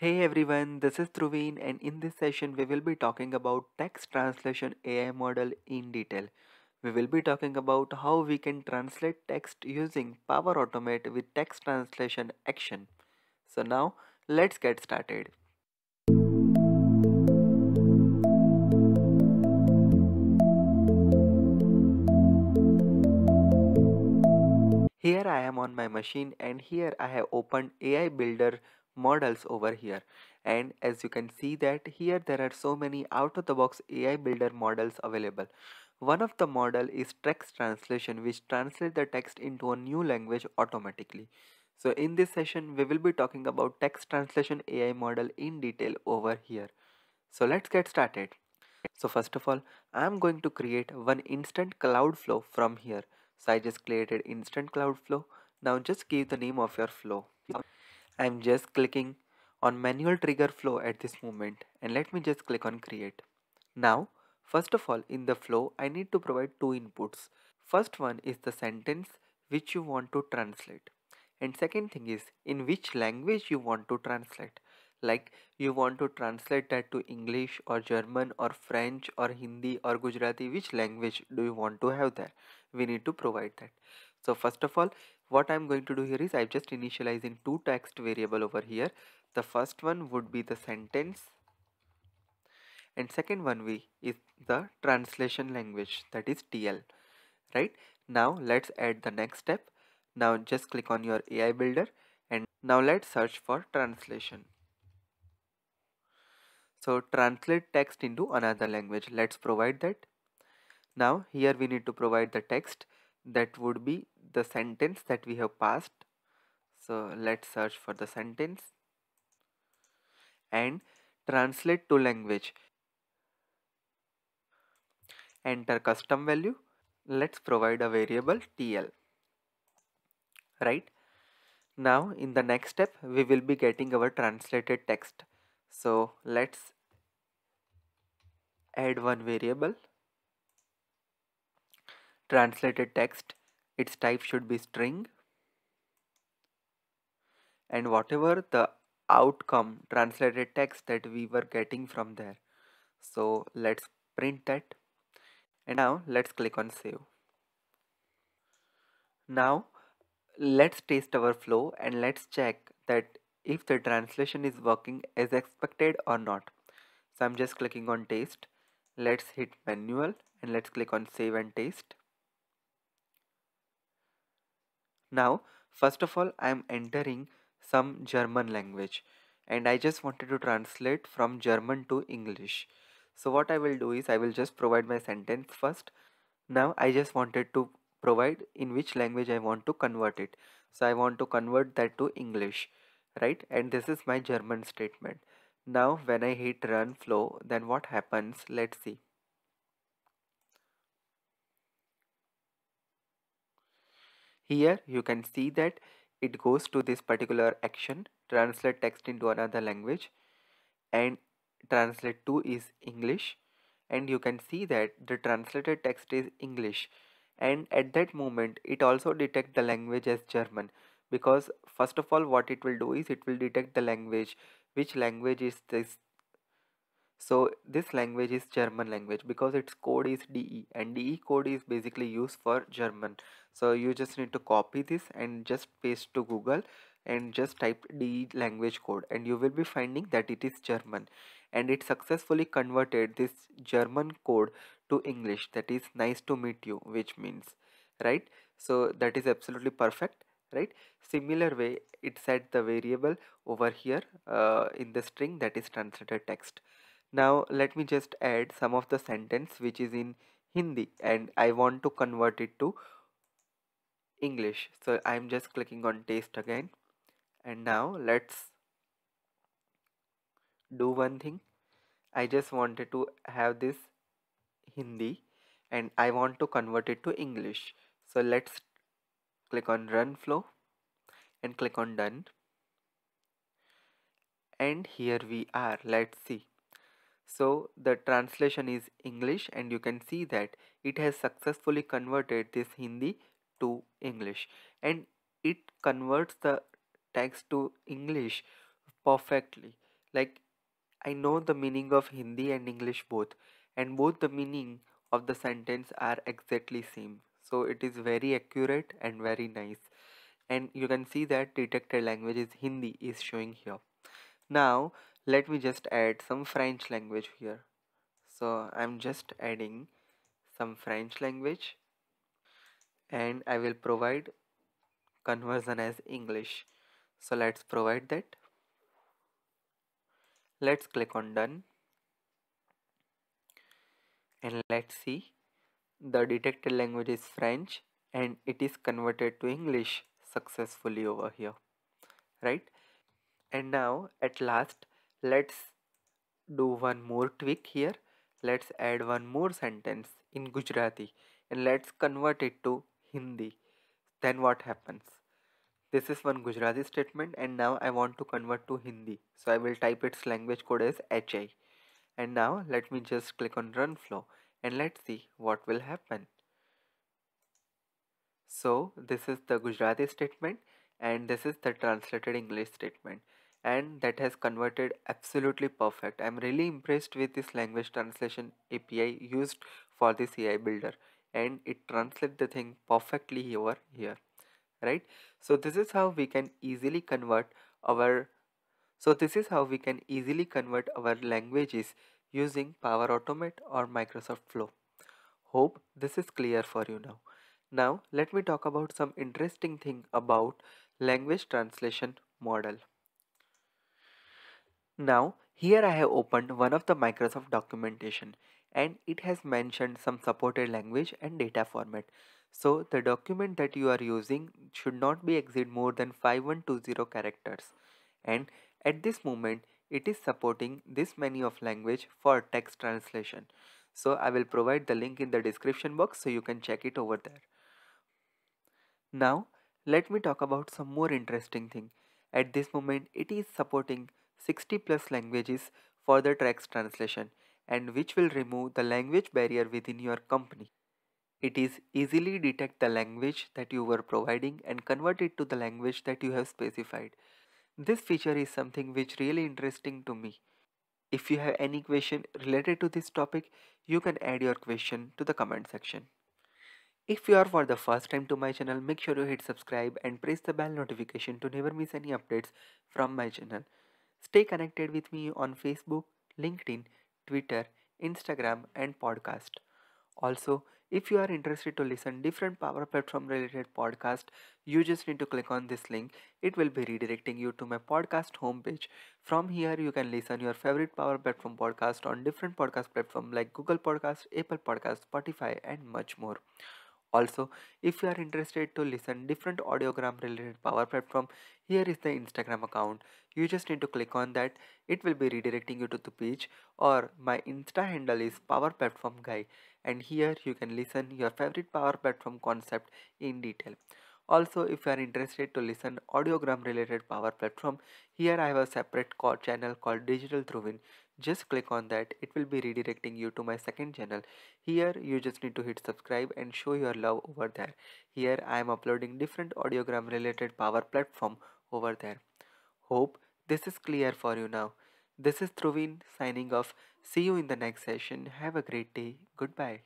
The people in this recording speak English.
Hey everyone, this is Dhruvin and in this session we will be talking about text translation AI model in detail. We will be talking about how we can translate text using Power Automate with text translation action. So now let's get started. Here I am on my machine and here I have opened AI Builder models over here and as you can see that here there are so many out of the box AI Builder models available. One of the model is text translation which translates the text into a new language automatically. So in this session we will be talking about text translation AI model in detail over here. So let's get started. So first of all I am going to create one instant cloud flow from here so I just created instant cloud flow. Now just give the name of your flow. I'm just clicking on manual trigger flow at this moment and let me just click on create. Now, first of all in the flow I need to provide two inputs. First one is the sentence which you want to translate and second thing is in which language you want to translate like you want to translate that to English or German or French or Hindi or Gujarati which language do you want to have there we need to provide that so first of all what I'm going to do here is I'm just initializing two text variable over here. The first one would be the sentence and second one we is the translation language that is TL right? Now let's add the next step. Now just click on your AI builder and now let's search for translation. So translate text into another language. Let's provide that. Now here we need to provide the text that would be the sentence that we have passed. So let's search for the sentence and translate to language. Enter custom value. Let's provide a variable tl right? Now in the next step we will be getting our translated text. So let's add one variable translated text its type should be string. And whatever the outcome translated text that we were getting from there. So let's print that. And now let's click on save. Now let's test our flow and let's check that if the translation is working as expected or not. So i'm just clicking on test let's hit manual and let's click on save and test now first of all I am entering some German language and I just wanted to translate from German to English. So what I will do is I will just provide my sentence first. Now I just wanted to provide in which language I want to convert it. So I want to convert that to English right? And this is my German statement. Now when I hit run flow then what happens? Let's see Here you can see that it goes to this particular action translate text into another language and translate to is English. And you can see that the translated text is English. And at that moment it also detect the language as German. Because first of all what it will do is it will detect the language which language is this so this language is German language because its code is DE and DE code is basically used for German. So you just need to copy this and just paste to Google and just type DE language code and you will be finding that it is German. And it successfully converted this German code to English. That is nice to meet you which means right? So that is absolutely perfect right? Similar way it set the variable over here uh, in the string that is translated text now let me just add some of the sentence which is in Hindi and I want to convert it to English. So I'm just clicking on test again. And now let's do one thing. I just wanted to have this Hindi and I want to convert it to English. So let's click on run flow and click on done. And here we are. Let's see so the translation is English and you can see that it has successfully converted this Hindi to English. And it converts the text to English perfectly. Like I know the meaning of Hindi and English both and both the meaning of the sentence are exactly same. So it is very accurate and very nice. And you can see that detected language is Hindi is showing here. Now let me just add some French language here. So I'm just adding some French language and I will provide conversion as English. So let's provide that. Let's click on done. And let's see the detected language is French and it is converted to English successfully over here right? And now at last let's do one more tweak here. Let's add one more sentence in Gujarati and let's convert it to Hindi. Then what happens? This is one Gujarati statement and now I want to convert to Hindi. So I will type its language code as HI and now let me just click on run flow and let's see what will happen. So this is the Gujarati statement and this is the translated English statement and that has converted absolutely perfect. I'm really impressed with this language translation API used for this AI builder and it translates the thing perfectly over here right so this is how we can easily convert our so this is how we can easily convert our languages using Power Automate or Microsoft Flow. Hope this is clear for you now. Now let me talk about some interesting thing about language translation model. Now here I have opened one of the Microsoft documentation and it has mentioned some supported language and data format. So the document that you are using should not be exceed more than 5120 characters and at this moment it is supporting this many of language for text translation. So I will provide the link in the description box so you can check it over there. Now let me talk about some more interesting thing. At this moment it is supporting 60 plus languages for the text translation and which will remove the language barrier within your company. It is easily detect the language that you were providing and convert it to the language that you have specified. This feature is something which really interesting to me. If you have any question related to this topic, you can add your question to the comment section. If you are for the first time to my channel, make sure you hit subscribe and press the bell notification to never miss any updates from my channel. Stay connected with me on Facebook, LinkedIn, Twitter, Instagram and podcast. Also, if you are interested to listen different Power Platform related podcast, you just need to click on this link. It will be redirecting you to my podcast homepage. From here, you can listen your favorite Power Platform podcast on different podcast platform like Google Podcast, Apple Podcast, Spotify, and much more. Also, if you are interested to listen different audiogram related power platform, here is the Instagram account. You just need to click on that. It will be redirecting you to the page or my Insta handle is power platform guy and here you can listen your favorite power platform concept in detail. Also, if you are interested to listen audiogram related power platform, here I have a separate channel called Digital Dhruvin just click on that. It will be redirecting you to my second channel. Here you just need to hit subscribe and show your love over there. Here i am uploading different audiogram related power platform over there. Hope this is clear for you now. This is Dhruvin signing off. See you in the next session. Have a great day. Goodbye